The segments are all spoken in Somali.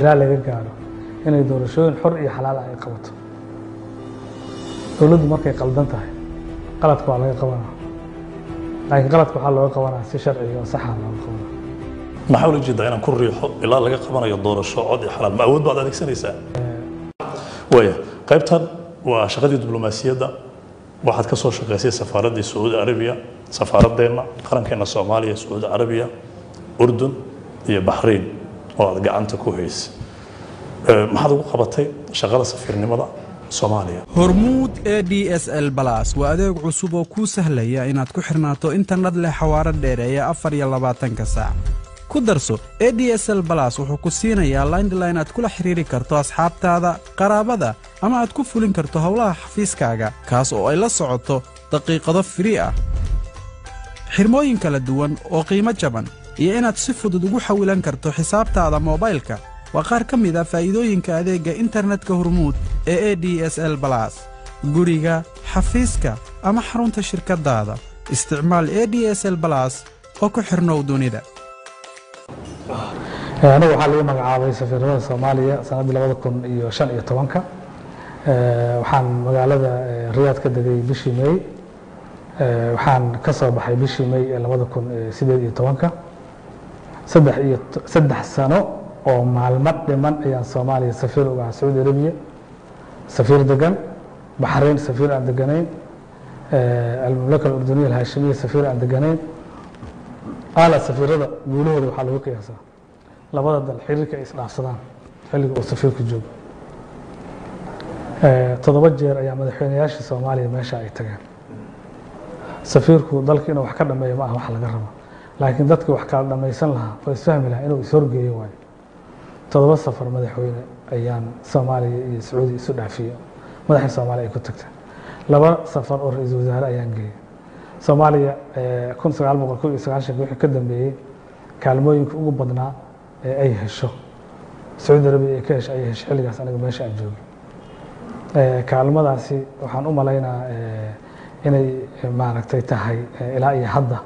ilaa laga gaaro inay doorashooyin xor iyo xalaal ah ay qabato. Dowladdu markay qaldan tahay qaladka waa laga qabanaa. Laakiin qaladka waxaa looga qabanaa si sharciga oo saxa looga qabanaa. Maxaa ula jeedaa inaan ku riixo ilaa laga qabanayo doorasho cod iyo xalaal? Ma awood baad adeegsanaysaa? Waaya qaybtan waa shaqadii diblomaasiyadda. Waxaad ka soo shaqaysay safaaraddii sacuudi arabiya safaaradeenna qarankeena soomaaliya sacuudi arabiya urdun iyo baxrayn oo aad gacanta ku haysay Eh, maxaad ugu qabatay shaqada safiirnimada soomaaliya? Hormuud e d s l balas waa adeeg cusub oo kuu sahlaya inaad ku xirnaato internet leh xawaaro dheereeya afar iyo labaatanka saac. Ku darso e d s l balas wuxuu ku siinayaa landline aad kula xiriiri karto asxaabtaada qaraabada ama aad ku fulin karto howlaha xafiiskaaga kaas oo ay la socoto daqiiqado firii ah. Xirmooyin kala duwan oo qiimo jaban iyo inaad si fudud ugu xawilan karto xisaabtaada moobaylka. Waa qaar ka mid ah faa'iidooyinka adeegga internetka hormuud ee e d s l balas guriga xafiiska ama xarunta shirkaddaada isticmaal e d s l balas oo ku xirnow dunida. Eh, anigu waxaa lagu magacaabay safiirada soomaaliya sannaddii labada kun iyo shan iyo tobanka. Eh, waxaan magaalada eh, riyaad ka degay bishii Eh, waxaan ka soo baxay bishii may ee labada kun sideed iyo tobanka saddex iyo saddex sano oo maalmo dhiman ayaan soomaaliya safiir uga ahaa sacuudi arabiya. Safiir degan baxrayn safiir aan deganayn Eh, almamlaka alurduniya alhaashimiya safiir aan deganayn. Ala safiirada guulahooda waxaa lagu qiyaasaa. Labada dal xiriirka ay isdhaafsadaan xilliga uu safiirku joogo. Eh, toddoba jeer ayaa madaxweynayaashii soomaaliya meesha ay tageen. Safiirku dalka wax ka dhameeyo ma aha wax laga rabo laakiin dadkii wax kala dhamaysan lahaa oo isfahmi lahaa inuu ishorgeeyo waayo. Toddoba safar madaxweyne ayaan soomaaliya iyo sacuudi isu dhaafiyo. Madaxii soomaaliya ay ku tagteen laba safar oo ra'iisul wasaare ayaan geeyey soomaaliya eh, kun sagaal boqol kow iyo sagaashanka wixii ka dambeeyey kaalmooyinka ugu badnaa ee ay hesho. Sacuudi arabiya ay ka hesho ay hesho xilligaas aniga meesha aan joogay. Eh, kaalmadaasi waxaan u malaynaa eh, inay eh, maaragtay tahay eh, ilaa iyo hadda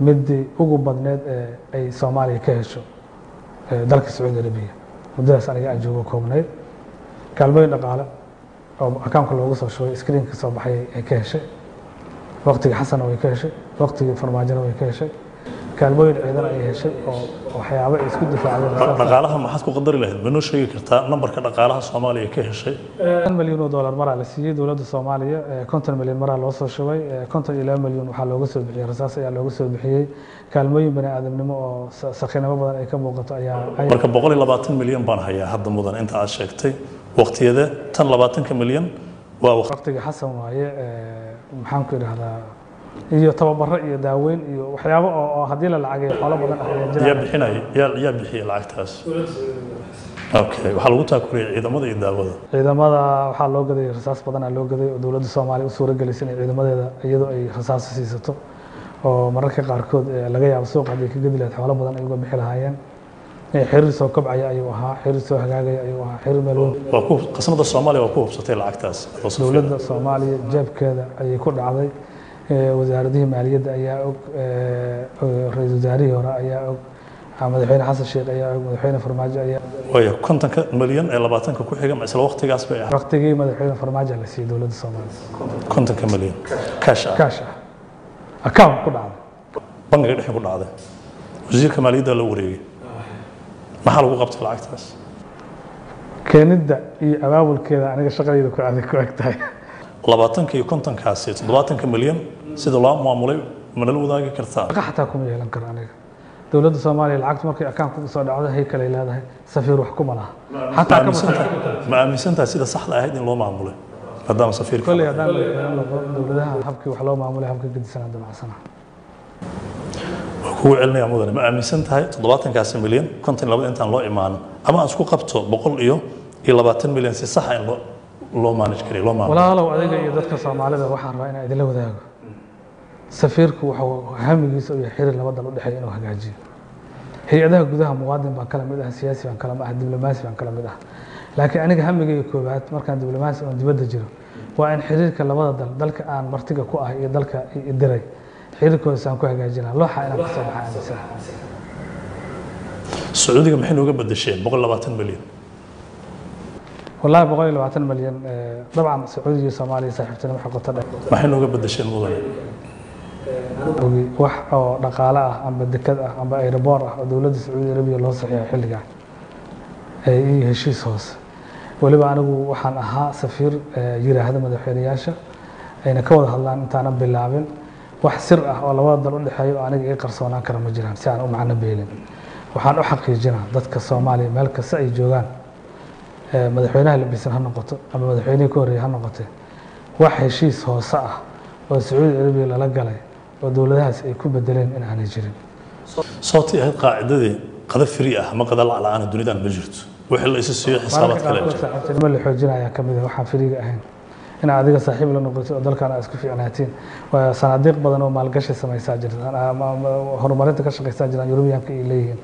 midii ugu badneed ee ay soomaaliya ka hesho dalka sacuudi arabiya. Muddadaas aniga aan joogo koobnayd kaalmooyin dhaqaale oo akaunka loogu soo shubay screenka soo baxay ay ka heshay. Waqtigii xasana way ka heshay. Waqtigii farmaajona way ka heshay kaalmooyin ciidan ay heshay oo waxyaabo ay isku difaacdeen Dha- dhaqaalaha maxaad ku qadari lahayd? Ma noo sheegi kartaa nambarka dhaqaalaha soomaaliya ka heshay? Shan milyan oo dollar maraa la siiyey dowladda soomaaliya. Eh, konton milyan maraa loo soo shubay. Eh, konton iyo laba milyan waxaa looga soo bixiyey rasaas ayaa looga soo bixiyey kaalmooyin bani aadamnimo oo sa- sakhinimo badan ay ka muuqato ayaa marka boqol iyo labaatan milyan baan hayaa hadda mudan inta aad sheegtay. Waqtiyadee tan labaatanka milyan waa waqti waqtigii xasan waaye eh, maxaan ku idhahdaa iyo tababaro iyo daaweyn iyo waxyaabo oo haddii la lacagay xoolo badan yaa jira bixinaya yaa yaa bixiyay lacagtaas. Okay waxaa lagu taakuriyay ciidamada iyo daawada. Ciidamada waxaa loo gaday rasaas badan aa loo gaday oo dowladda soomaaliya u suura gelisay inay ciidamadeeda iyadoo ay rasaas siisato oo mararka qaarkood eh, laga yaabo suuqa haddii ka gedi lahayd xoolo badan ay uga bixi lahaayeen. Eh, xiriir soo kobcaya ayuu ahaa xiriir soo hagaagaya ayuu ahaa xiriir meel weyn. Waa ku qasnada soomaaliya waa ku hubsatay lacagtaas. Dowladda soomaaliya jeebkeeda ayay ku dhacday wasaaradihii maaliyadda ayaa og ra'iisul wasaarihii hore ayaa og ah, madaxweyne xasan sheekh ayaa og madaxweyne farmaajo ayaa waayo kontonka milyan ee labaatanka ku xiga isla waqtigaas bay ahayd? Waqtigii madaxweyne farmaajo la siiyey dowladda soomaaliya. Kontonka milyan. Cash ah. Kaash ah. Account ku dhacday. Bangiga dhexe ku dhacday. Wasiirka maaliyadda la wareegay. Maxaa lagu qabtay lacagtaas? Keenidda iyo abaabulkeeda aniga shaqadayda ku adag ku eg tahay. Labaatanka iyo kontonkaasi toddobaatanka milyan sida loo maamulay manala wadaagi kartaa shaqa xataa kuma yeelan karo aniga dowladda soomaaliya lacagta markay account ku soo dhacdo haykalay leedahay safiir wax kuma laha ma xataa kama aaminsantahay ma aaminsantahay sida saxda ahayd in loo maamulay maadaama safiirka kolley haddaan madaxweyne noqdo dowladaha habkii wax loo maamulay habka gedisanaa damacsana waa kugu celinaya mudane ma aaminsan tahay toddobaatankaasi milyan konton iyo labada intaan loo imaanin ama aan isku qabto boqol iyo iyo labaatan milyan si saxa in loo loo manage kariyo loo maamulo walaalow adiga iyo dadka soomaalida waxaan rabaa inaan idinla wadaago safiirku wuxuu hamigiisa u yahay xiriir laba dal u dhexeeya inuu hagaajiyo. Hay'adaha gudaha muwaadin baan kala mid ah siyaasi baan kala ah diblomaasi baan kala mid ah. Laakiin aniga hamigayga koowaad markaan diblomaasi oon dibadda jiro waa in xiriirka labada dal dalka aan martiga ku ah iyo dalka i diray xiriirkooda saan ku hagaajinaa. Looxa inaan ka soo baxa aaminsan sacuudiga maxay nooga bedesheen boqol labaatan milyan. Boqol iyo labaatan malyan dabcan sacuudiga iyo soomaaliya saaxiibtinimo xoqoto dheer maxay nooga bedesheen mudane ogi wax oo dhaqaale ah amba dekad ah amba aeroboor ah oo dowladda sacuudi arabiya loo saxiixo xilligan iyo heshiis hoose weliba anigu waxaan ahaa safiir yiraahda madaxweyneyaasha ayna ka wada hadlaan intaanan bilaabin. Wax sir ah oo labada dal u dhexeeya oo aniga ii qarsoonaan kara ma jiraan si aan u macno beelin. Waxaan u xaqiijinaa dadka soomaaliya meel kasta ay joogaan. Madaxweynaha labisan ha noqoto ama madaxweynihii ka horreeyay ha noqotee wax heshiis hoose ah oo sacuudi arabiya lala galay oo dowladahaas ay ku bedeleen in aanay jirin. Sababtii ahayd qaacidadii qada firi ah ama qada lacla-aana dunidan ma jirto. Wixii la siiyo xisaabaad kale saaxiibtinimo la xoojinayaa ka mid ah waxaan firiga ahayn. In adiga saaxiib la noqotid oo dalkan aad isku fiicnaatiin. Waa sanaadiiq badan oo maalgashi samaysaa jirta horumarinta ka shaqaysaa jiraan yurubiyaanka ay leeyihiin.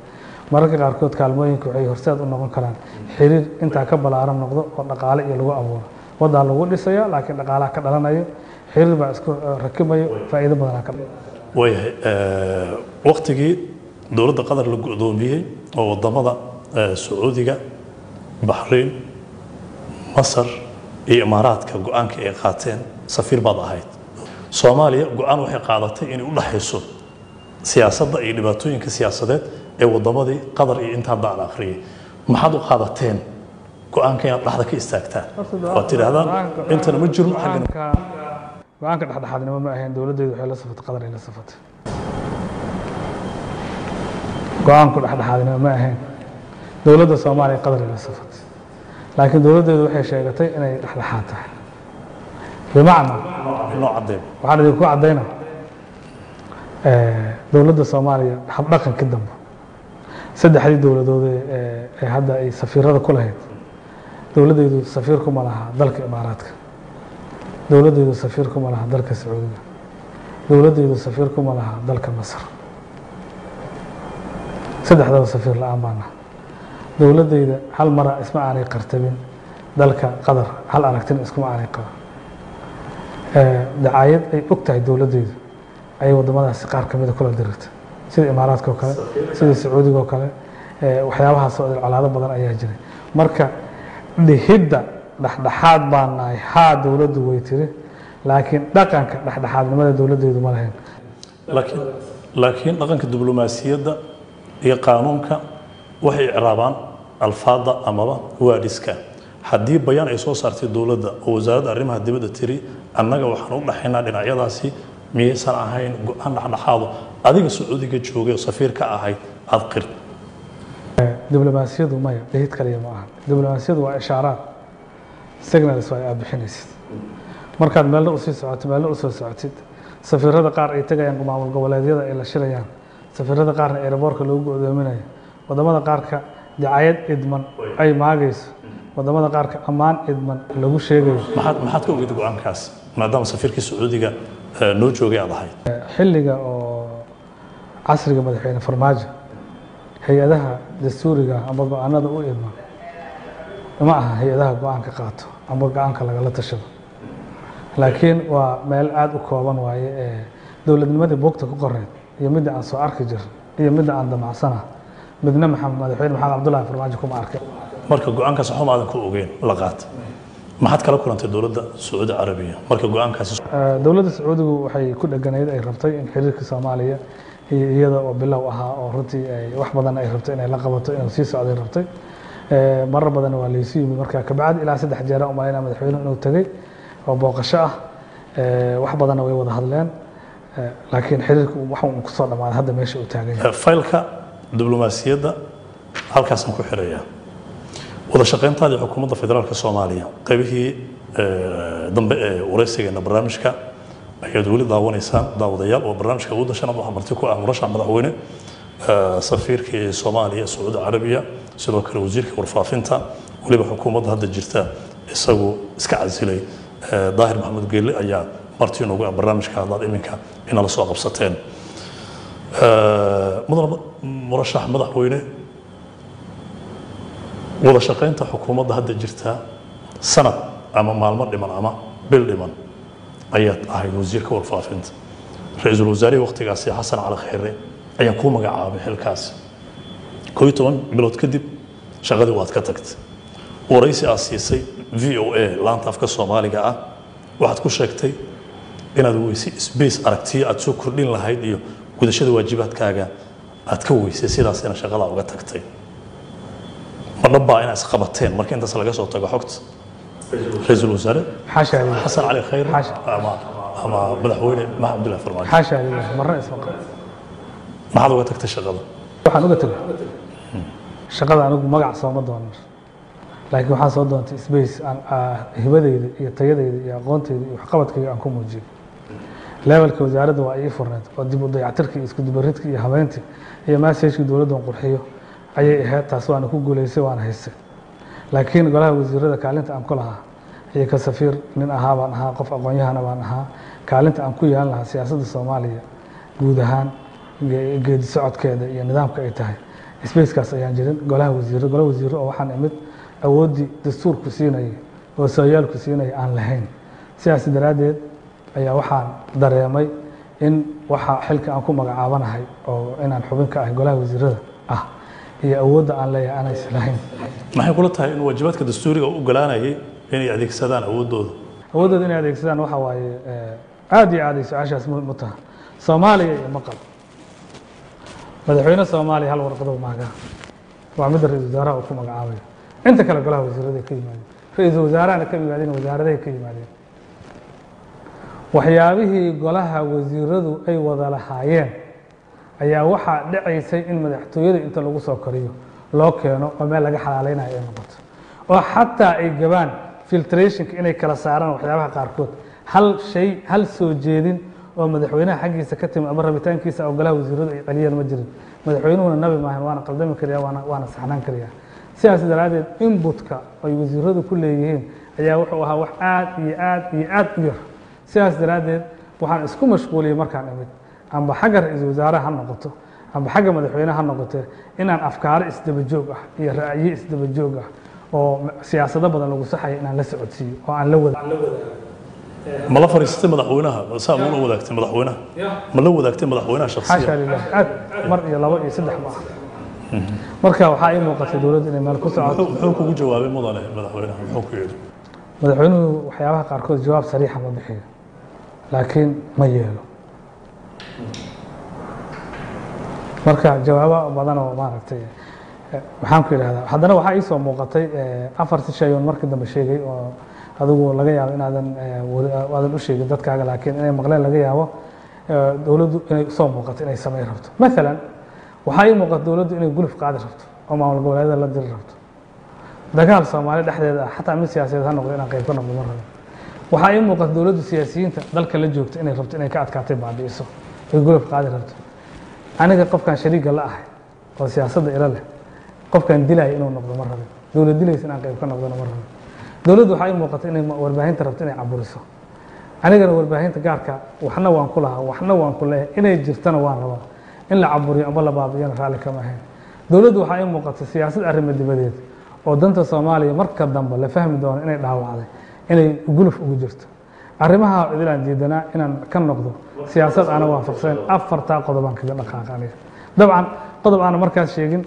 Mararka qaarkood kaalmooyinka waxay horseed u noqon karaan xiriir intaa ka ballaaran noqdo oo dhaqaale iyo lagu abuuro. Waddaa lagu dhisaya laakiin dhaqaalaha ka dhalanayo xiriir baa isku rakibayo faa'iido badanaa ka waayahay waktigii dowladda qatar la go-doomiyey oo waddamada sacuudiga baxrayn masar iyo imaaraadka go'aanka ay qaateen safiir baad ahayd. Soomaaliya go'aan waxay qaadatay inay u dhaxayso siyaasadda iyo dhibaatooyinka siyaasadeed ee wadamadii qatar iyo intaa daan akhriyay maxaad u qaadateen go'aanka inaad dhaxda ka istaagtaan? Waad tidhaahdaan intana ma jirno xaggana go'aanka dhexdhexaadnimo ma ahayn dowladdeedu waxay la safatay qatar ay la safatay go'aanku dhexdhexaadnimo ma ahayn. Dowladda soomaaliya qatar ay la safatay laakiin dowladdeedu waxay sheegatay inay dhexdhexaad tahay waxaan idinku caddayna dowladda soomaaliya habdhaqanka dambe saddexdii dowladood ee ee hadda ay safiirada ku lahayd dowladdeedu safiir kuma laha dalka imaaraadka dowladdeedu safiir kuma laha dalka sacuudiga. Dowladdeedu safiir kuma laha dalka masar. Saddexdaba safiir la'aan baan naha dowladdeyda hal mara isma aanay qartabin dalka qatar hal aragtina iskuma aanay qaban dacaayad ay og tahay dowladdeydu ayay waddamadaasi qaar ka mida kula dirirtay sida imaaraadka oo kale sida sacuudiga oo kale waxyaabahaas colaado badan ayaa jiray. Marka dhihidda dhexdhexaad baan nahay haa dowladdu way tiri laakiin dhaqanka dhexdhexaadnimada dowladdeedu ma lahayn. Laakiin laakiin dhaqanka diblomaasiyadda iyo qaanuunka waxay icraabaan alfaada amaba waadhiska. Haddii bayaan ay soo saartay dowladda oo wasaaradda arrimaha dibadda tiri annaga waxaan u dhaxaynaa dhinacyadaasi miyaysan ahayn go'aan dhexdhexaado adiga sacuudiga joogay oo safiir ka ahayd aad qirt diblomaasiyadu maya dhihid kaliya ma aha. Diblomaasiyadu waa ishaaraad signals waa aad bixinaysid. Markaad meelna u sii socotid meelna u soo socotid safiirada qaar ay tegayaan maamul goboleedyada ay la shirayaan safiirada qaarna aeroboorka lagu go-doominayo waddamada qaarka dacayad idman ay maagayso waddamada qaarka ammaan idman lagu sheegayo. Maxaad ka ogeyd go'aankaas maadaama safiirkii sacuudiga eh, noo joogay aad ahayd? Xilliga oo casriga madaxweyne farmaajo hay'adaha dastuuriga ama go'aanada u idman ma aha hay'adaha go'aanka qaato ama go'aanka lagala tashado. Laakiin waa meel aada u kooban waaye ee dowladnimadii buugta ku qoreed iyo midda aan soo arki jir iyo midda aan damacsana midna madaxweyne maxamed cabdullaahi farmaajo kuma arkay. Marka go'aankaas waxba maadan ku ogeyn la qaata maxaad kala kulantay dowladda sacuudi carabiya? Marka go'aankaasi Eh, dowladda sacuudigu waxay ku dheganayd ay rabtay in xiriirka soomaaliya iyo iyada oo bilow ahaa oo runtii ay wax badan ay rabtay inay la qabato inuu sii socday rabtay marar badan waa laysu yimid marka kabacdi ilaa saddex jeera umalayna madaxweynuhu inuu tegey oo booqasho ah. Wax badanna way wada hadleen. Laakiin xiriirku waxa uu ku soo dhammaaday hadda meesha uu taagan yahay faylka diblomaasiyadda halkaasaan ku xirayaa wada shaqayntaadii xukuumadda federaalka soomaaliya. Qaybihii dambe ee wareysigeena barnaamijka ayaad weli daawanaysaan daawadayaal oo barnaamijka ugu dashanaad waxaa marti ku ah murashax madaxweyne safiirkii soomaaliya sacuudi carabiya sidoo kale wasiirka warfaafinta weliba xukuumadda hadda jirta isagu iska casilay daahir maxamed geelle ayaa marti inoogu ah barnaamijka haddaad iminka inala soo qabsateen. Murashax madaxweyne wada shaqaynta xukuumadda hadda jirta sanad ama maalmo dhiman ama bil dhiman ayaad ahayd wasiirka warfaafinta. Ra'iisul wasaarihii waqtigaasi xasan cali khayre ayaan kuu magacaabay xilkaasi koo iyo toban bilood kadib shaqadii waad ka tagtay. Waraysi aad siisay v o a laanta afka soomaaliga ah waxaad ku sheegtay inaad weysay space aragtiyo aad soo kordhin lahayd iyo gudashada waajibaadkaaga aad ka weysay sidaasina shaqadaa uga tagtay. Ma dhabbaa inaad isqabateen marka intaas laga soo tago xogta? Ra'iisul wasaare? Xasan cali khayr? Ama ama madaxweyne maxamed abdullahi farmaajo maxaad uga tagtay shaqada? Waxaan uga tegay shaqada anigu magac sooma doonan laakiin waxaan soo doontay space ah, hibadeyda iyo tayadeyda iyo aqoonteyda iyo waxqabadkayga aan ku muujiyo levelka wasaaradda waa ii furneed oo dib u dayactirka iyo isku dubaridka iyo habeyntii iyo massageka dowladdan qurxiyo ayay ahayd taas waana ku guuleysay waana haystay. Laakiin golaha wasiirada kaalinta aan ku lahaa iyo ka safiir nin ahaa baan ahaa qof aqoon-yahana baan ahaa kaalinta aan ku yeelan lahaa siyaasadda soomaaliya guud ahaan ge- geedi socodkeeda iyo nidaamka ay tahay spacekaas ayaan jirin golaha wasiiro golaha wasiiro oo waxaan imid awooddii dastuurku siinayay oo sooyaalku siinaya aan lahayn. Sidaas daraaddeed ayaa waxaan dareemay in waxa xilka aan ku magacaabanahay oo inaan xubin ka ahay golaha wasiirada ah iyo awoodda aan leeyahay aanay islahayn maxay kula tahay in waajibaadka dastuuriga u ogolaanayay inay adeegsadaan awooddooda awooddooda inay adeegsadaan waxa waaye eh, aad iyo aad ay su'aashaas u tahay soomaaliya iyo maqal madaxweyne soomaaliya hal warqadow maagaa waa midda ra'iisul wasaaraha uu ku magacaabayo inta kale golaha wasiirada ka yimaadeen. Ra'iisul wasaarahana ka yimaadeen wasaaradahay ka yimaadeen. Waxyaabihii golaha wasiiradu ay wada lahaayeen ayaa waxaa dhacaysay in madaxtooyada inta lagu soo koriyo loo keeno oo meel laga xalaalaynayo ay noqoto. Oo xataa ay gabaan filtrationka inay kala saaraan waxyaabaha qaarkood. Hal shay hal soo jeedin oo madaxweynaha xaggiisa ka timi ama rabitaankiisa oo golaha wasiiradu ay celiyeen ma jirin. Madaxweynuhuna nabi maahan waana qaldami kariyaa waana saxnaan kariyaa. Sidaas daraaddeed inbutka ay wasiiradu ku leeyihiin ayaa wuxuu ahaa wax aad iyo aad iyo aad u yar. Sidaas daraaddeed waxaan isku mashquuliyey markaan imid amba xagga ra'iisul wasaare ha noqoto amba xagga madaxweyne ha noqotee inaan afkaaro isdaba joog ah iyo ra'yi isdaba joog ah oo siyaasado badan lagu saxaya inaan la socodsiiyo oo aan la wada ma la fariisatay madaxweynaha? Saa ma la wadaagtay madaxweynaha? Ma la wadaagtay madaxweynaha lilah aad mar iyo labo iyo saddex ma marka waxaa ii muuqatay dowladda inay meel ku socoto muxuu kugu jawaabay mudane madaxweynaha muxuu ku yidhi. Madaxweynuhu waxyaabaha qaarkood jawaab sariixa ma bixiyo laakiin ma yeelo. Marka jawaabo badan oo maaragtay eh, maxaan ku idhahdaa haddana waxaa ii soo muuqatay eh, afarti shay oon markii dambe sheegay oo adigu laga yaabo inaadan eh, weli- aadan u sheegin dadkaaga laakiin inay maqleen laga yaabo eh, dowladdu inay u soo muuqato inay samay rabto. Maalan waxaa ii muuqata dowladdu inay guluf qaadi rabto oo maamul goboleedyada la diri rabto. Dagaal soomaali dhexdeeda ah xataa mid siyaasadeed ha noqdo inaan qayb ka noqdo ma rabo waxaa ii muuqata dowladdu siyaasiyiinta dalka la joogta inay rabto inay ka adkaatay baabi'iso ay guluf qaadi rabto. Aniga qofkan shariiga la ahay oo siyaasadda ila leh qofkan dilaya inuu noqdo ma rabin. Dowlad dilaysa inaan qayb ka noqdona ma rabin dowladdu waxaa ii muuqata inay warbaahinta rabto inay caburiso anigana warbaahinta gaarka waxna waan ku lahaa waxna waan ku leeyahay. Inay jirtana waan rabaa. In la caburiyo ama la baabiyana raalli kama ahayn. Dowladdu waxaa ii muuqata siyaasad arrimo dibadeed oo danta soomaaliya marka dambe la fahmi doono inay dhaawacday inay guluf ugu jirto. Arrimaha idilaan diidanaa inaan ka noqdo siyaasad aana waafaqsayn afartaa qodobaan kaga dhaqaaqa aniga. Dabcan qodob aana markaas sheegin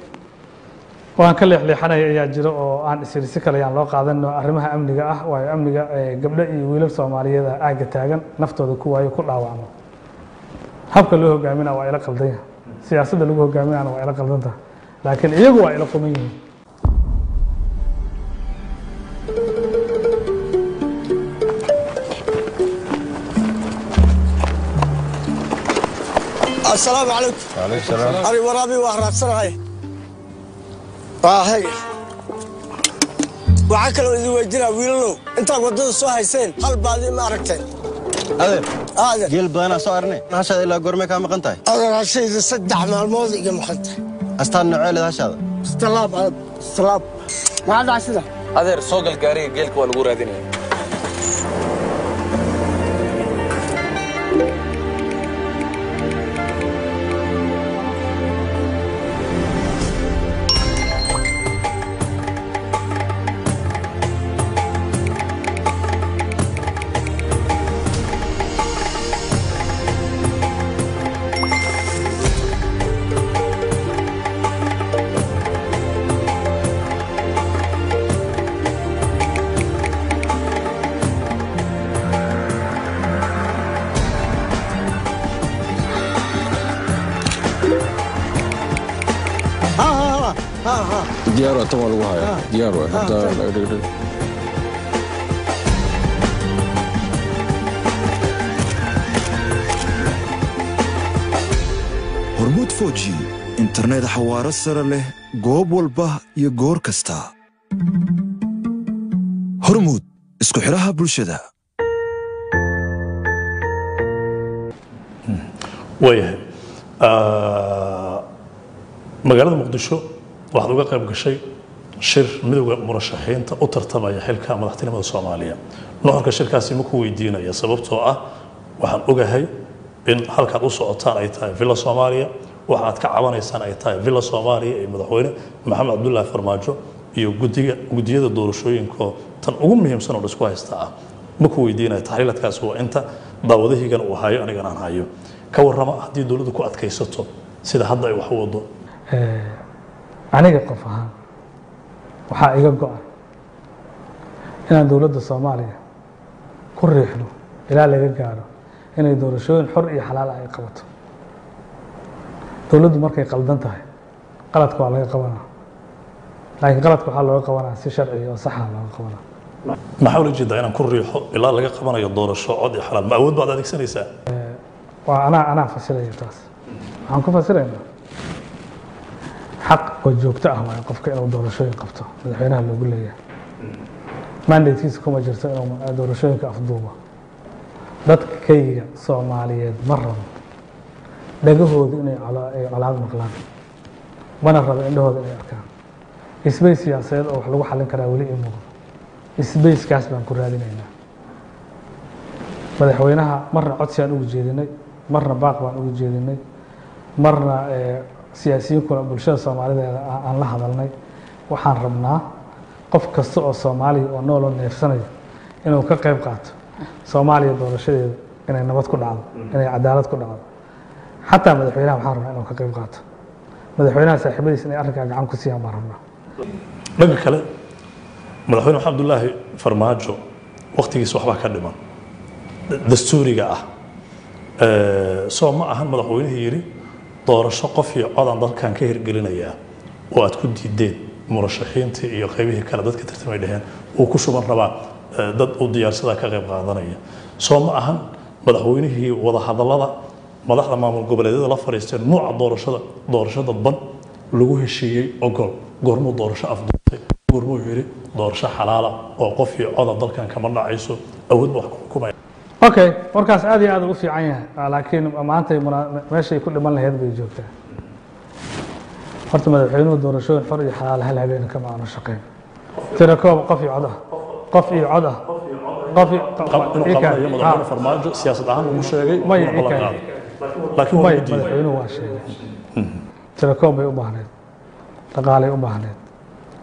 oo aan ka leexleexanaya ayaa jiro oo aan isiri si kale ayaan loo qaadan arrimaha amniga ah waayo amniga eh, gabdho iyo wiilal soomaaliyeed ah aagga taagan naftooda ku waayo ku dhaawacmo. Habka loo hogaaminaa waa ila qaldan yahay. Siyaasadda lagu hogaaminaana waa ila qaldan tahay. Laakiin iyagu waa ila quman yihiin. Asalaamu calaykum ari waraabi waa raadsanahay hay waxaa kaloo idin weydinaa wiilalow intaad waddada soo hayseen hal baadi ma aragteen adeer aade geel badanaa soo arnay hashaada ilaa goormee kaa maqan tahay adeer hashayda saddex maalmood iga maqanta astaan noceeled hashaada istalaab aad istalaab maxaa dhaca sida adeer soo gal gaariga geelka waa lagu raadinaya waay hadda dhegdheg hormuud foji internet xawaaro sare leh goob walba iyo goor kasta. Hormuud isku xidhaha bulshada. Waayahay Ah, magaalada muqdisho waxaad uga qayb gashay shir midowda murashaxiinta u tartamaya xilka madaxtinimada soomaaliya. Nuxurka shirkaasi ma ku weydiinaya sababtoo ah waxaan ogahay in halkaad u socotaan ay tahay villa soomaaliya waxa aad ka cabanaysaan ay tahay villa soomaaliya ee madaxweyne maxamed cabdulaahi farmaajo iyo gudiga gudiyada doorashooyinka tan ugu muhiimsan oo dhisku haysta ah. Ma weydiinaya taxliiladkaasi waa inta daawadahigan uu hayo anigan aan hayo. Ka warrama haddii dowladdu ku adkaysato sida hadda ay wax wado aniga qof ahaan waxaa iga go-an inaan dowladda soomaaliya ku riixno ilaa laga gaaro inay doorashooyin xor iyo xalaal ay qabato. Dowladdu markay qaldan tahay qaladka waa laga qabanaa. Laakiin qaladka waxaa looga qabanaa si sharciga oo saxa looga qabanaa. Maxaa ula jeedaa inaan ku riixo ilaa laga qabanayo doorasho cod iyo xalaal? Ma awood baad adeegsanaysaa? Waa anaa anaa fasiraya taas. Waxaan ku fasiraynaa xaq oo joogto ah waaye qofka inuu doorashooyin qabto madaxweynaha loogu leeyahay. Mandatekiisa kuma jirto inuu doorashooyinka afduubo. Dadkayga soomaaliyeed ma rabo dhagahooda inay colaad maqlaan mana rabo indhahooda inay arkaan. Isbay siyaasadeed oo wax lagu xallin karaa weli ii muuqdo. Isbayskaas baan ku raadinaynaa. Madaxweynaha marna codsi aan ugu jeedinay marna baaq baan ugu jeedinay marna eh, siyaasiyiinkuna bulshada soomaalideeda aan la hadalnay waxaan rabnaa qof kasta oo soomaaliya oo nooloo neefsanaya inuu ka qayb qaato soomaaliya doorashadeeda inay nabad ku dhacdo inay cadaalad ku dhacdo. Xataa madaxweynaha waxaan rabnaa inuu ka qayb qaato. Madaxweynaha saaxiibadiisa inay arrinkaa gacan ku siiyaan baan rabnaa. Dhanka kale madaxweyne maxamed abdulaahi farmaajo waktigiisa waxbaa ka dhiman. Dastuuriga ah. Soo ma ahan madaxweynihii yidhi doorasho qof iyo codaan dalkan ka hirgelinayaa oo aad ku diideen murashaxiintii iyo qaybihii kale dadka tartamay dheheen uu ku shuban rabaa dad u diyaarsada ka qayb qaadanaya. Soo ma ahan madaxweynihii wadahadallada madaxda maamul goboleedyada la fadhiisteen nuuca doorashada doorasho dadban lagu heshiiyey ogol. Goormuu doorasho afduubtay goormuu yidhi doorasho xalaala oo qof coda dalkan kama dhacayso awood ba wax ku xukumaya okay warkaas aad iyo aad u fiican yahay. Ah, laakiin maanta muna- meeshay ku dhiman lahayd bay joogtaa. Horta madaxweynuhu doorashooyin xor iyo xalaal hal habeen kama aanu shaqeyn. Tira koob qof iyo cod ah qof iyo cod ah. qof farmaajo siyaasad ahaan ugu sheegay May, qaaday laakiin waa may madaxweynuhu sheegay tirakoob bay u baahneed. Dhaqaalay u baahneed.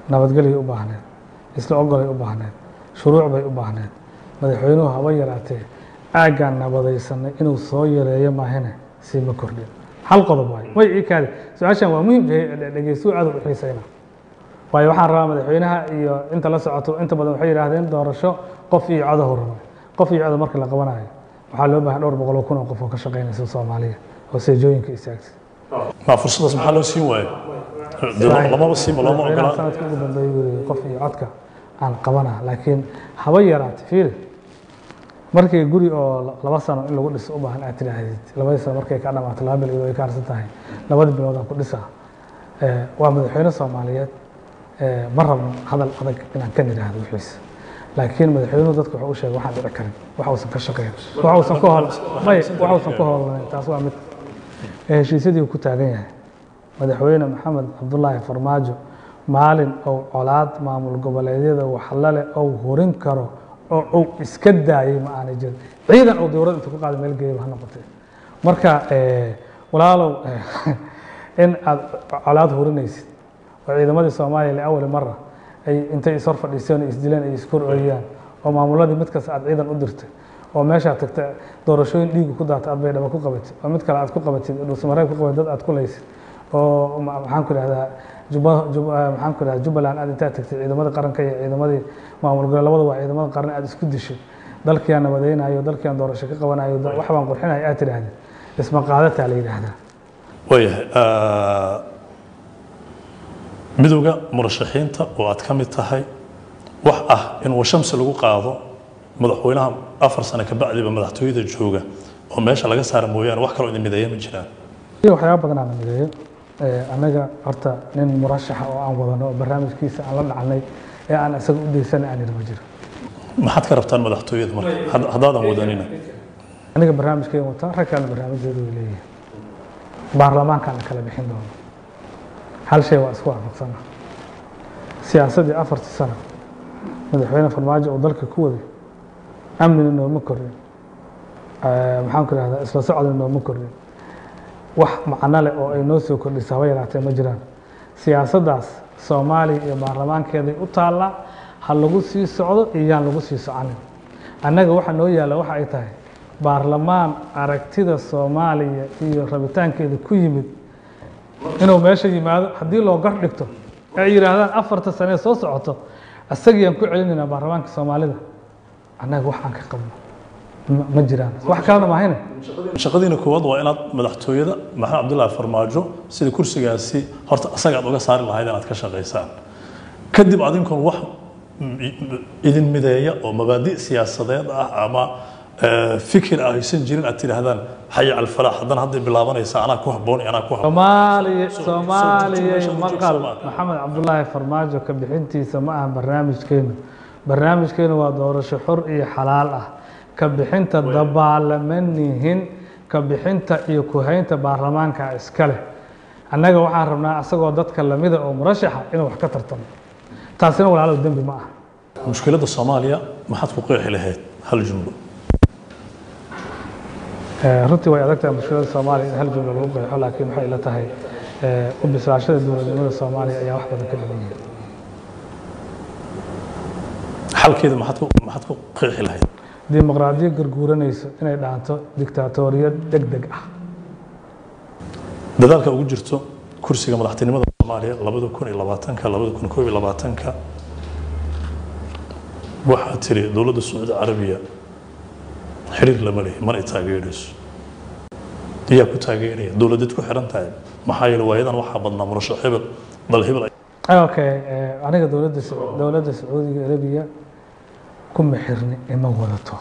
Nabadgelyay u baahneed. Isla ogolay u baahneed. Shuruuc bay u baahneed. Madaxweynuhu haba yaraatee aaggaan nabadaysanay inuu soo yareeyo maahine siima kordhin. Hal qodob waayo. Way ii kaadi su'aashan waa muhiim. Dhe- dhegeystuhu aad u xiisayna waayo waxaan rabaa madaxweynaha iyo inta la socoto inta badan waxay yidhaahdeen doorasho qof iyo codahu rabay qof iyo coda marka la qabanayo. Waxaa loo baahan dhowr boqol oo kun oo qof oo ka shaqaynaysa soomaaliya oo seejooyinka istaagtay ma fursadaas maxaa loo siin waayo? Lamaba siima looma ogolaan sanadka ugu dambeeyay qof iyo codka aan qabanaa laakiin haba yaraatay fiiri markii guri oo laba sano in lagu dhiso u baahan aad tidhaahdid labadii sano markay ka dhamaato laba bil iyadoo ay ka harsan tahay. Labadii bilood aan ku dhisaa. Eh, waa madaxweyne soomaaliyeed. Eh, ma rabno hadal adag inaan ka nidhaahdo wixiisa laakiin madaxweynuhu dadka wuxuu u sheegay waxaan dhici karin. Wax uusan ka shaqeyn. Wax uusan ku hol uusan ku howlanayn taas waa mid ee heshiisyadii uu ku taagan yahay. Madaxweyne maxamed cabdulaahi farmaajo maalin ou colaad maamul goboleedyada waxlale ou hurin karo oo uu iska daayay ma aanay jirin. Ciidan uu dowlad inta ku qaada meel geeyaba ha noqotee. Marka eh, walaalow eh, in aad colaad hurinaysid oo ciidamadii soomaaliya liawali mara ay intay ishor fadhiisteen ay isdileen ay iskor ooyaan oo maamuladii mid kasta aad ciidan u dirtay oo meeshaa tagta doorashooyin dhiiga ku daata aad baydhaba ku qabatid oo mid kale aad ku qabatid dhuusamareeb ku qabatid dad aad ku laysid oo ma- maxaan ku idhahdaa maxaan ku idhahdaa jubbaland aad intaad tagtid ciidamadii qaranka iyo ciidamadii maamul gobole labada waa ciidamada qaran aad isku dishay dalkiaan nabadaynayo dalkiaan doorasho ka qabanayo wax baan qurxinayo aad tidhaahdid isma qaadataa la yidhaahdaa. Waayahay ah, midowga murashaxiinta oo aad ka mid tahay wax ah in washamsi lagu qaado madaxweynaha afar sano ka bacdiba madaxtooyada jooga oo meesha laga saara mooyaane wax kaloo idin mideeya ma jiraan. Waxyaaba badan aan mideeyo annaga horta nin murashaxa oo aan wadano barnaamijkiisa aan la dhacnay ee aan isaga u daysanay aan ma jiro. Maxaad ka rabtaan madaxtooyada marka had- haddaadan wadanina. Aniga barnaamijkeen wataa rag kalena barnaamijyadu way leeyihiin baarlamaankaan kala bixin doono hal shay waa isku waafaqsana siyaasaddii afartii sano madaxweyne farmaajo uu dalka ku waday amnina nooma korin maxaan ku ihahdaa isla socodna nooma korin wax macno leh oo ay noo soo kordhisa haba yaraatee ma jiraan. Siyaasaddaas soomaaliya iyo baarlamaankeeday u taallaa ha lagu sii socdo iyo yaan lagu sii soconin annaga waxa noo yaalla waxa ay tahay baarlamaan aragtida soomaaliya iyo rabitaankeeda ku yimid inuu meesha yimaado haddii loo gar dhigto ay yidhaahdaan afarta sanee soo socoto isagiyaan ku celinaynaa baarlamaanka soomaalida. Annaga wax aan ka qabno ma- ma jiraan. Wax kalena maahayne shaqadiina koowaad waa inaad madaxtooyada maxamed cabdullaahi farmaajo sida kursigaasi horta asaga aad uga saari lahayd inaad ka shaqaysaan. Kadib adinkoon wax idin mideeya oo mabaadi siyaasadeed ah ama eh, fikir ah aysan jirin aad tidhaahdaan xayi calfalaax haddana hadday bilaabanaysaa anaa ku habboon anaa ku habboon. Soomaaliya So- so- soomaaliya so- so- maqal. maxamed cabdulaahi farmaajo ka bixintiisa ma aha barnaamijkeenu barnaamijkeenu waa doorasho xor iyo xalaal ah ka bixinta dabaalamanihin ka bixinta iyo kuhaynta baarlamaanka iska leh. Annaga waxaan rabnaa isagoo dadka lamida oo murashaxa inuu wax ka tartamo. Taasina walaalow dembi ma aha. Mushkiladda soomaaliya maxaad ku qeexi lahayd hal jumlo? Eh, runtii way adag tahay mushkilada soomaaliya in hal jumla lagu qeexo laakiin waxay ila tahay eh, u bislaashada dowladnimada soomaaliya ayaa wax badan ka dhiman. Yihiin xalkeeda maxaad ku maxaad ku qeexi lahayd dimuqraadiyo garguuranayso inay dhaanto dictaatoriyad deg deg ah. Dadaalka ugu jirto kursiga madaxtinimada soomaaliya labada kun iyo labaatanka labada kun koob iyo labaatanka waxaa tiri dowladda sacuudi carabiya xiriir lama lehi mana ay taageerayso ayaa ku taageeraya. Dowladeed ku xiran tahay maxaa yeele waayadan waxaa badnaa murashax hebel dal hebel okay. Eh, aniga dowladda dowladda sacuudiga arabiya kuma xirni ima wadato.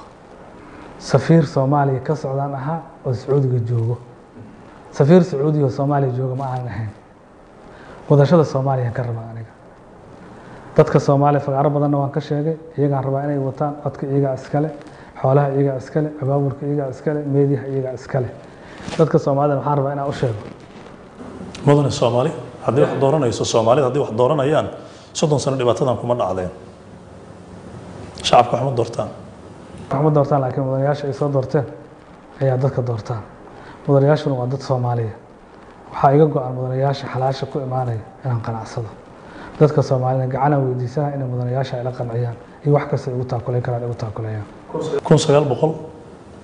Safiir soomaaliya ka socdaan ahaa oo sacuudiga joogo. Safiir sacuudiga oo soomaaliya jooga ma aanan ahayn. Wadashada soomaaliya ka rabaa aniga. Dadka soomaaliya fagaaro badanna waan ka sheegay iyagaan rabaa inay wataan codka iyagaa iskale xoolaha iyagaa iskale abaabulka iyagaa iskale meediyaha iyagaa iskale. Dadka soomaalida waxaan rabaa inaan u sheego? Mudane soomaali haddii wax dooranayso soomaalida haddii wax dooranayaan soddon sano dhibaatadan kuma dhacdeen shacabka wax ma doortaan. Wax ma doortaan laakiin mudanayaasha ay soo doorteen ayaa dadka doortaan. Mudanayaashuna waa dad soomaaliya. Waxaa iga go-an mudanayaasha xalaasha ku imaanaya inaan qanacsado. Dadka soomaalida gacanaan weydiisana inay mudanayaasha ila qanciyaan iyo wax kasta igu taakulayn karaan igu taakulayaan kun sagaal boqol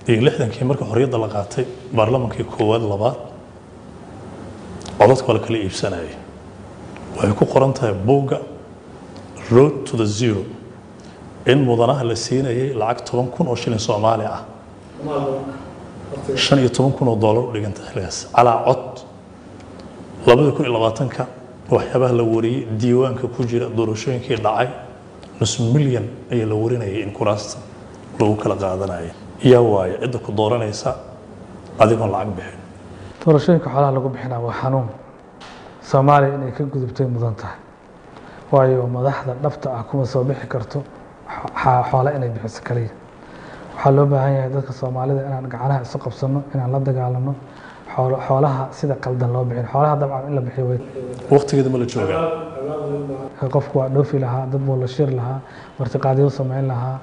iyo lixdankii marka xorriyadda la qaatay baarlamankii koowaad labaad codadka waa la kala iibsanayay. Waxay ku qoran tahay buugga road to the zero in mudanaha la siinayay lacag toban kun oo shilin soomaali ah. Shan iyo toban kun oo doolar u dhiganta calaa cod. Labada kun iyo labaatanka waxyaabaha la wariyey diiwaanka ku jira doorashooyinkii dhacay nus milyan ayaa la warinayay in kuraasta lagu kala qaadanaya yaa waaye cidda ku dooranaysa adigoon lacag bixin. Doorashooyinka xoolaha lagu bixinaa waa xanuun. Soomaaliya inay ka gudubtay mudan tahay. Waayo madaxda dhabta ah kuma soo bixi karto xoole inay bixiso kaliya. Waxaa loo baahan yahay dadka soomaalida inaan gacanaha isu qabsano inaan la dagaalano xoolaha sida qaldan loo bixin. Xoolaha dabcan in la bixiyo way waqtigeeda ma la joogaa. Qofku waa dhoofi lahaa dad buu la shiri lahaa martiqaadyo samayn lahaa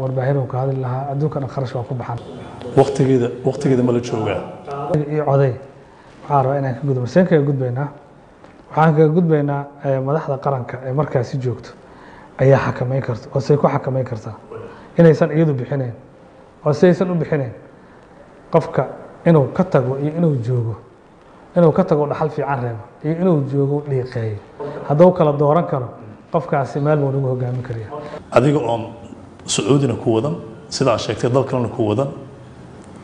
warbaahin uu ka hadli lahaa adduunka dhan kharash waa ku baxan waqtigeeda waqtigeeda ma la joogaa. Iyo coday. Waxaan rabaa inaan ka gudbo seen kaga gudbaynaa? Waxaan kaga gudbaynaa eh, madaxda qaranka ee markaasi joogto ayaa xakamayn karta oo say ku xakamayn kartaa. Inaysan iyadu bixinayn oo saysan u bixinayn qofka inuu ka tago iyo inuu joogo inuu ka tago dhaxal fiican reebo iyo inuu joogo dhiiqeeyo hadduu kala dooran karo qofkaasi meel buu nagu hogaamin karaya adiga oon sacuudina ku wadan sidaa sheegtay dal kalena ku wadan.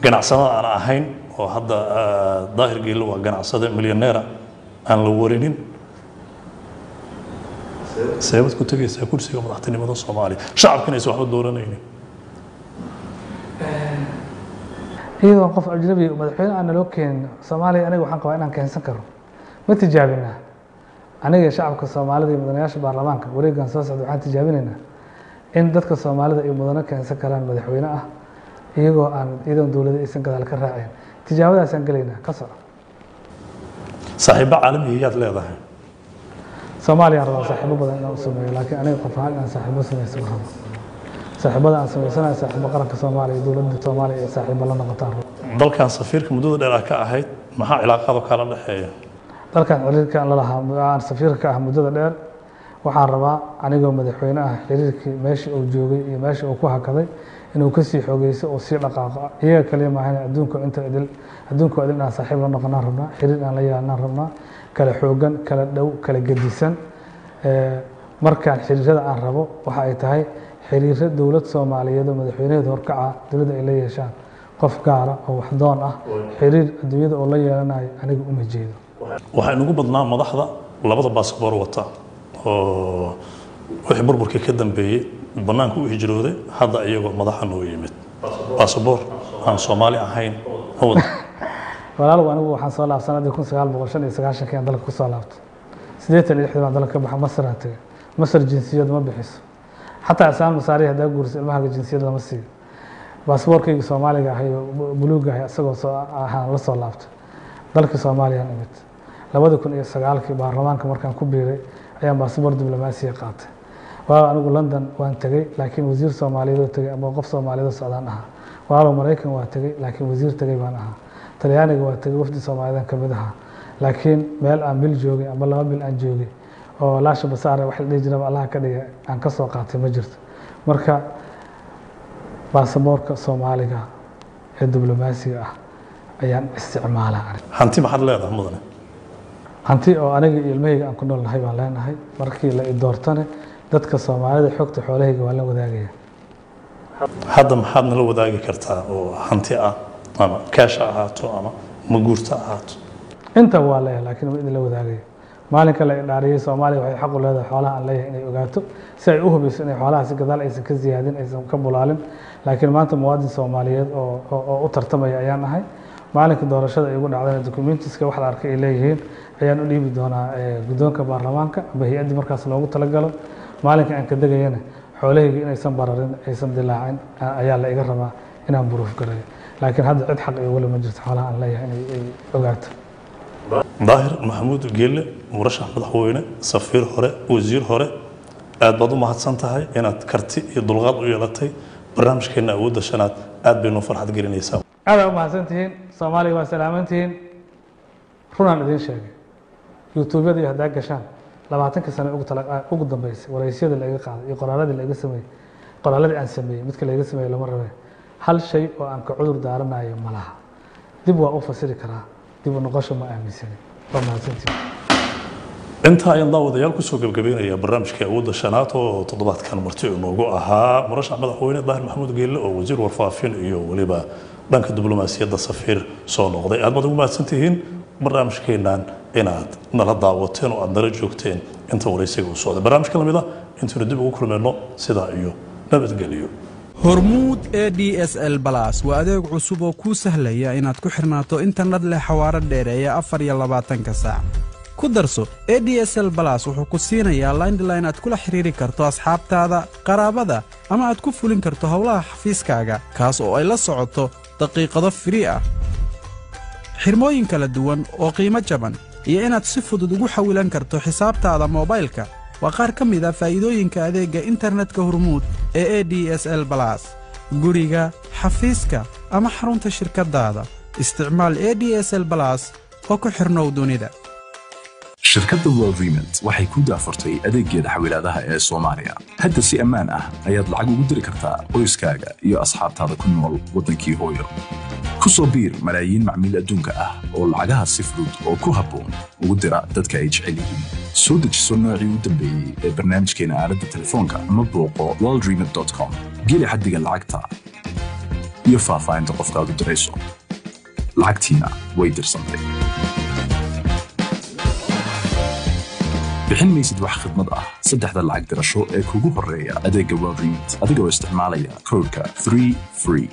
Ganacsada aan ahayn oo hadda ah, daahir waa ganacsade milyaneera aan la warinin seebad ku tegaysaa kursiga madaxtinimada soomaaliya shacabkina aysan waxba dooranaynin iyadoo qof ajnabi madaxweyne aan naloo keenin soomaaliya aniga waxaan qabaa inaan keensan karo ma tijaabinaa aniga shacabka soomaalida iyo mudanayaasha baarlamaanka wareegan soo socda waxaan tijaabinaynaa in dadka soomaalida ay mudano keensan karaan madaxweyne ah iyagoo aan iyadoon dowladda aysan gadaal ka raaceen tijaabadaasaan gelaynaa ka soco saaxiibo caalamiga yaad leedahay soomaaliya rabaa saaxiibo badan inaan u sameeyo laakiin aniga qof ahaan inaan saaxiibo sameysto ma rabo. Saaxiibada aan sameysanayo saaxiibo qaranka soomaaliya iyo dowladda soomaaliya ee saaxiibo la noqotaan rabo. Dalkan safiirka muddada dheer ah ka ahayd maxaa cilaaqaado kala dhexeeya? Dalkan xiriirka aan la lahaa aan safiirka ka ah muddada dheer waxaan rabaa anigoo madaxweyne ah xiriirkii meeshii uu joogay iyo meeshii uu ku hakaday inuu ka sii xoogeyso oo sii dhaqaaqo. Iyaga kaliya maahan adduunka inta idil adduunka idil inaan saaxiib la noqonaan rabnaa xiriir aan la yeelanaan rabnaa kala xoogan kala dhow kala gedisan. Markaan xiriirada aan rabo waxa ay tahay xiriiro dowlad soomaaliyeed oo madaxweynaheedu horkaca dowladda ay la yeeshaan qof gaara oo waxdoon ah. Xiriir adduunyada oo la yeelanayo aniga uma jeedo. Waxaa inugu badnaa madaxda labada baasboor wata oo wixii burburkii ka dambeeyey bannaanka u hijrooday hadda iyagoo madaxa noo yimid. Baasboor aan soomaali ahayn ma wada walaalow anigu waxaan soo laabtay sanadii kun sagaal boqol shan iyo sagaashankii aan dalka ku soo laabtay siddeetan iyo lixdii dalka ka baxa masar aan tegay masar jinsiyad ma bixiso. Xataa isaan masaarihi haddaa guuriso ilmahaga jinsiyad lama siiyo baasboorkayga soomaaliga ahay buluuga ahay isagoo soo ahaan la soo laabtay dalkii soomaaliyaan imid. Labada kun iyo sagaalkii baarlamaanka markaan ku biiray ayaan baasboor diblomaasiya qaatay. Waaw anigu london waan tegey laakiin wasiir soomaaliyeed oo ama qof soomaaliyeed oo socdaan ahaa. Walaalow maraykan waa tegey laakiin wasiir tegey baan ahaa talyaaniga waa tegey wafdi soomaaliyeed ka mid ahaa laakiin meel aan bil joogay ama laba bil aan joogay oo laasha basaare wax la dhihi jiraba allaha ka dhiga aan ka soo qaatay ma jirto. Marka baasaboorka soomaaliga ee diblomaasiga ah ayaan isticmaalaa hanti maxaad leedahay mudane hanti oo aniga iyo ilmahayga aan ku nool nahay baan leenahay. Markii la i doortane dadka soomaalida xogta xoolahayga waan la wadaagaya hadda maxaad nala wadaagi kartaa oo hanti ah ama kaash ha ahaato ama maguurta ha ahaato. Intaba waa leeyahay laakiin ma idinla wadaagaya maalinka la idhaariyey soomaaliya waxay xaq u leedahay xoolaha aan leeyahay inay ogaato si ay u hubiso inay xoolahaasi gadaal aysan ka ziyaadin aysan ka bulaalin. Laakiin maanta muwaadin soomaaliyeed oo u tartamaya ayaan ahay maalinka doorashada ay ugu dhacdana documentiska wax la arkay ay leeyihiin ayaan u dhiibi doonaa guddoonka baarlamaanka amba hay'addii markaas loogu talagalo. Maalinka aan ka degayana xoolahayga inaysan bararin aysan dilaacin ayaa la iga rabaa inaan buruuf garayo laakiin hadda cid xaq iyo weli ma jirto xoolaha aan leeyahay inay ay ogaato daahir maxamuud geelle murashax madaxweyne safiir hore wasiir hore aad baad u mahadsan tahay inaad karti iyo dulqaad u yeelatay barnaamijkeenna awoodda shanaad aad bay noo farxad gelinaysaa aadaa u mahadsan tihiin soomaaliya waa salaaman tihiin runaan idiin sheegay yutuubyada iyo haddaa gashaan labaatankii sane ugu dambeysay waraysyada laiga qaaday iyo qoraaladii laiga sameeyey qoraaladii aan sameeyey midka laiga sameeyey lama rabe hal shay oo aan ka cudur daaranayo ma laha. Dib waa u fasiri karaa dib u noqosho ma aaminsanin waa mahadsantihiin intaa ayaan daawadayaal ku soo gebagabeynaya barnaamijkii awoodda shanaad oo toddobaadkan marti inoogu ahaa. Murashax madaxweyne daahir maxamuud geelle oo wasiir warfaafin iyo weliba dhanka diblomaasiyadda safiir soo noqday. Aad baad ugu mahadsan tihiin barnaamijkeennan inaad nala daawateen oo aad nala joogteen inta waraysiga uu socday. Barnaamijka la mid ah intaynu dib ugu kulmayno sidaa iyo nabadgelyo hormuud e d s l balas waa adeeg cusub oo kuu sahlaya inaad ku xirnaato internet leh xawaaro dheereeya afar iyo labaatanka saac. Ku darso e d s l balas wuxuu ku siinayaa laindline aad kula xidhiiri karto asxaabtaada qaraabada ama aad ku fulin karto howlaha xafiiskaaga kaas oo ay la socoto daqiiqado firii ah. Xirmooyin kala duwan oo qiimo jaban iyo inaad si fudud ugu xawilan karto xisaabtaada moobaylka waa qaar ka mid a faa'iidooyinka adeegga internetka hormuud ee e d s l balas guriga xafiiska ama xarunta shirkaddaada. Isticmaal e d s l balas oo ku xidhnow dunida. Shirkadda worldrement waxay ku daafurtay adeeggeeda xawilaadaha ee soomaaliya. Hadda si ammaan ah ayaad lacag ugu diri kartaa qoyskaaga iyo asxaabtaada ku nool waddankii hooyo ku soo biir malaayiin macmiil adduunka ah oo lacagaha si fudud oo ku habboon ugu dira dadka ay jecel yihiin soo dejiso noocii u dambeeyey ee barnaamijkeena aaladda telefoonka ama booqo worldrement com. Geli xaddiga lacagta iyo faahfaahinta qofkaad u dirayso. Lacagtiina way dirsantay. Bixin maysid wax khidmad ah. Saddexda lacag dirasho ee kugu horreeya adeegga world remit adigoo isticmaalaya koodhka 3 free